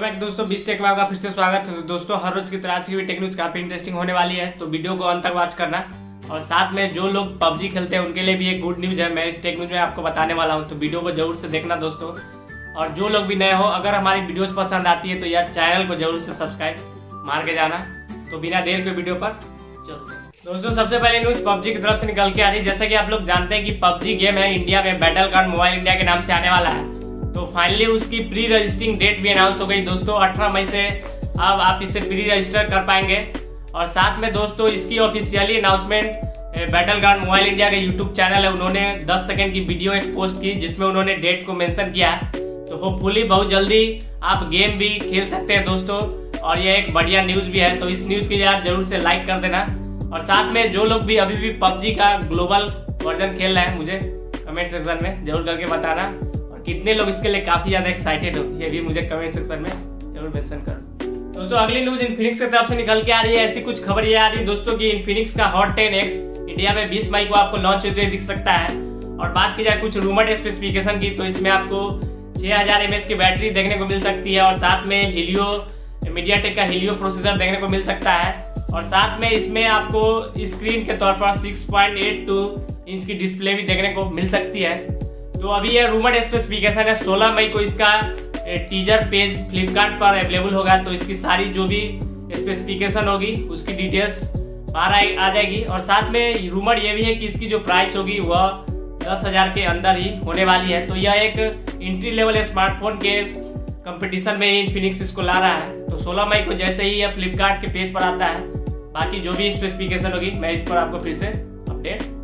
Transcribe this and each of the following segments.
Back दोस्तों, बीस take में आपका फिर से स्वागत है। तो दोस्तों, हर रोज की तरह की भी टेक न्यूज़ काफ़ी इंटरेस्टिंग होने वाली है। तो वीडियो को अंत तक वॉच करना। और साथ में जो लोग पबजी खेलते हैं, उनके लिए भी एक गुड न्यूज़ है। मैं इस टेक न्यूज़ में आपको बताने वाला हूँ। तो वीडियो को ज़रूर से देखना दोस्तों। और जो लोग भी नए हो, अगर हमारी वीडियोस पसंद आती है तो यार चैनल को ज़रूर से सब्सक्राइब मार के जाना। तो बिना देर के वीडियो पर चलते दोस्तों, सबसे पहले न्यूज़ पबजी की तरफ़ से निकल के आ रही है। जैसा कि आप लोग जानते हैं कि पबजी गेम है, इंडिया में बैटल कार्ड मोबाइल इंडिया के नाम से आने वाला है। तो फाइनली उसकी प्री रजिस्टरिंग डेट भी अनाउंस हो गई। दोस्तों 18 मई से अब आप इसे प्री रजिस्टर कर पाएँगे। और साथ में दोस्तों, इसकी officially announcement battle guard mobile India के यूट्यूब चैनल है। उन्होंने 10 सेकंड की वीडियो एक पोस्ट की, जिसमें उन्होंने डेट को मेंशन किया। तो होपफुली बहुत जल्दी आप गेम भी खेल सकते हैं दोस्तों। और यह एक बढ़िया न्यूज़ भी है। तो इस न्यूज़ के लिए आप ज़रूर से लाइक कर देना। और साथ में जो लोग भी अभी भी पबजी का ग्लोबल वर्जन खेल रहे हैं, मुझे कमेंट सेक्शन में ज़रूर करके बताना। कितने लोग इसके लिए काफ़ी ज़्यादा एक्साइटेड हो, ये भी मुझे कमेंट सेक्शन में ज़रूर मेंशन करो। दोस्तों, अगली न्यूज़ इन्फिनिक्स की तरफ़ से निकल के आ रही है, ऐसी कुछ खबर ये आ रही है दोस्तों की इन्फिनिक्स का हॉट टेन एक्स इंडिया में 20 मई को आपको लॉन्च होते हुए दिख सकता है। और बात की जाए कुछ रूमर्ड स्पेसिफिकेशन की तो इसमें आपको 6000 हज़ार की बैटरी देखने को मिल सकती है और साथ में हिलियो मीडियाटेक का हिलियो प्रोसेसर देखने को मिल सकता है। और साथ में इसमें आपको स्क्रीन के तौर पर 6.82 इंच की डिस्प्ले भी देखने को मिल सकती है। तो अभी ये रूमर स्पेसिफिकेशन है 16 मई को इसका टीजर पेज फ्लिपकार्ट पर अवेलेबल होगा तो इसकी सारी जो भी स्पेसिफिकेशन होगी, उसकी डिटेल्स बाहर आ जाएगी। और साथ में रूमर ये भी है कि इसकी जो प्राइस होगी, वह दस हज़ार के अंदर ही होने वाली है। तो यह एक इंट्री लेवल स्मार्टफ़ोन के कंपटीशन में इन्फिनिक्स इसको ला रहा है। तो 16 मई को जैसे ही यह फ्लिपकार्ट के पेज पर आता है, बाकी जो भी स्पेसिफिकेशन होगी, मैं इस पर आपको फिर से अपडेट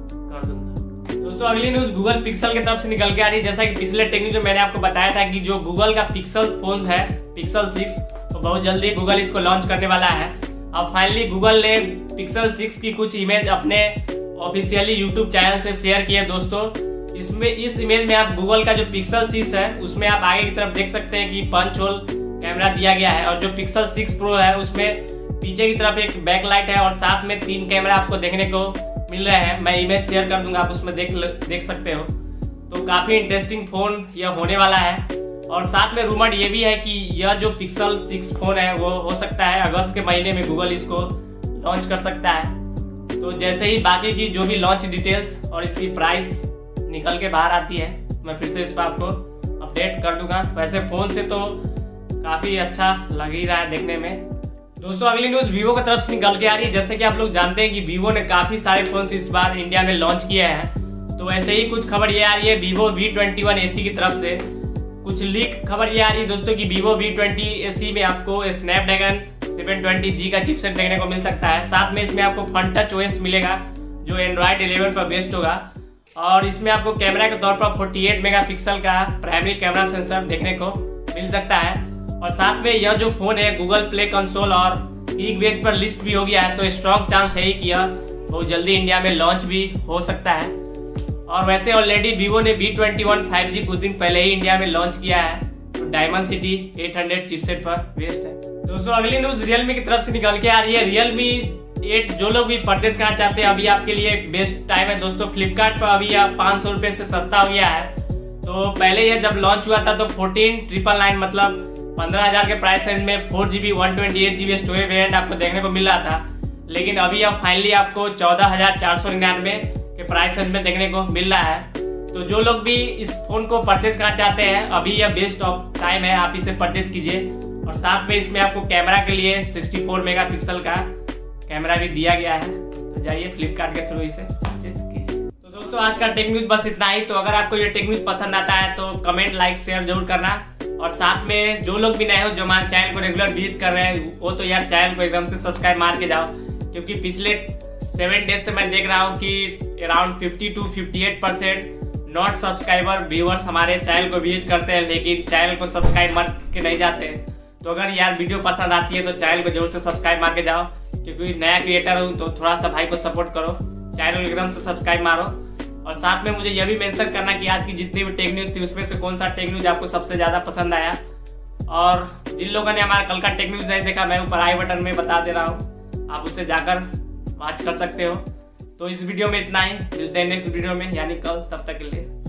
दोस्तों, अगली न्यूज़ गूगल पिक्सल की तरफ़ से निकल के आ रही है। जैसा कि पिछले टेक्निक में मैंने आपको बताया था कि जो गूगल का पिक्सल फ़ोन है पिक्सल सिक्स तो बहुत जल्दी गूगल इसको लॉन्च करने वाला है। अब फाइनली गूगल ने पिक्सल सिक्स की कुछ इमेज अपने ऑफिशियली यूट्यूब चैनल से शेयर किए दोस्तों। इसमें, इस इमेज में आप गूगल का जो पिक्सल सिक्स है, उसमें आप आगे की तरफ़ देख सकते हैं कि पंच होल कैमरा दिया गया है और जो पिक्सल सिक्स प्रो है, उसमें पीछे की तरफ़ एक बैक लाइट है और साथ में तीन कैमरा आपको देखने को मिल रहे हैं, मैं इमेज शेयर कर दूँगा, आप उसमें देख देख सकते हो। तो काफ़ी इंटरेस्टिंग फ़ोन यह होने वाला है। और साथ में रूमर ये भी है कि यह जो पिक्सल सिक्स फ़ोन है, वो हो सकता है अगस्त के महीने में गूगल इसको लॉन्च कर सकता है। तो जैसे ही बाकी की जो भी लॉन्च डिटेल्स और इसकी प्राइस निकल के बाहर आती है, मैं फिर से इस पर आपको अपडेट कर दूँगा। वैसे फ़ोन से तो काफ़ी अच्छा लग ही रहा है देखने में। दोस्तों, अगली न्यूज़ वीवो की तरफ़ से निकल के आ रही है। जैसे कि आप लोग जानते हैं कि वीवो ने काफ़ी सारे फ़ोन इस बार इंडिया में लॉन्च किए हैं। तो ऐसे ही कुछ खबर ये आ रही है Vivo V twenty one A C तरफ़ से। कुछ लीक खबर ये आ रही है दोस्तों की वीवो वी ट्वेंटी एसी में आपको स्नैपड्रैगन सेवन ट्वेंटी जी का चिपसेट देखने को मिल सकता है। साथ में इसमें आपको फन टच ओएस मिलेगा, जो एंड्रॉइड 11 पर बेस्ड होगा। और इसमें आपको कैमरा के तौर पर 48 मेगापिक्सल का प्राइमरी कैमरा सेंसर देखने को मिल सकता है। और साथ में यह जो फ़ोन है गूगल प्ले कंसोल और ईग वेज पर लिस्ट भी हो गया है तो स्ट्रॉन्ग चांस है ही कि यह बहुत जल्दी इंडिया में लॉन्च भी हो सकता है। और वैसे ऑलरेडी वीवो ने V twenty one five G कुछ दिन पहले ही इंडिया में लॉन्च किया है तो डायमंड सिटी 800 चिपसेट पर बेस्ड है। दोस्तों, अगली न्यूज़ रियलमी की तरफ़ से निकल के आ रही है। रियलमी एट जो लोग भी परचेज करना चाहते हैं, अभी आपके लिए बेस्ट टाइम है। दोस्तों फ्लिपकार्ट पर अभी आप पाँच सौ रुपए से सस्ता हो गया है। तो पहले यह जब लॉन्च हुआ था तो फोर्टीन ट्रिपल नाइन मतलब पंद्रह हज़ार के प्राइस रेंज में four GB one twenty eight GB storage variant आपको देखने को मिल रहा था। लेकिन अभी अब फाइनली आपको चौदह हज़ार चार सौ निन्यानवे के प्राइस रेंज में देखने को मिल रहा है। तो जो लोग भी इस फ़ोन को परचेज करना चाहते हैं, अभी यह बेस्ट ऑफ़ टाइम है, आप इसे परचेज कीजिए। और साथ में इसमें आपको कैमरा के लिए 64 मेगापिक्सल का कैमरा भी दिया गया है। तो जाइए फ्लिपकार्ट के थ्रू इसे परचेज कीजिए। तो दोस्तों, आज का टेक न्यूज़ बस इतना ही। तो अगर आपको ये टेक न्यूज़ पसंद आता है तो कमेंट लाइक शेयर ज़रूर करना। और साथ में जो लोग भी नए हो, जो हमारे चैनल को रेगुलर विज़िट कर रहे हैं, वो तो यार चैनल को एकदम से सब्सक्राइब मार के जाओ। क्योंकि पिछले सेवन डेज़ से मैं देख रहा हूँ कि around fifty two fifty eight percent not subscriber viewers हमारे चैनल को विज़िट करते हैं, लेकिन चैनल को सब्सक्राइब मार के नहीं जाते। हैं तो अगर यार वीडियो पसंद आती है तो चैनल को ज़रूर से सब्सक्राइब मार के जाओ। क्योंकि नया क्रिएटर हूँ तो थोड़ा सा भाई को सपोर्ट करो। चैनल एकदम से सब्सक्राइब मारो। और साथ में मुझे यह भी मेंशन करना कि आज की जितनी भी टेक न्यूज़ थी, उसमें से कौन सा टेक न्यूज़ आपको सबसे ज़्यादा पसंद आया? और जिन लोगों ने हमारा कल का टेक न्यूज़ नहीं देखा, मैं ऊपर आई बटन में बता दे रहा हूँ। आप उससे जाकर वॉच कर सकते हो। तो इस वीडियो में इतना ही। मिलते हैं नेक्स्ट वीडियो में, यानी कल, तब तक के लिए।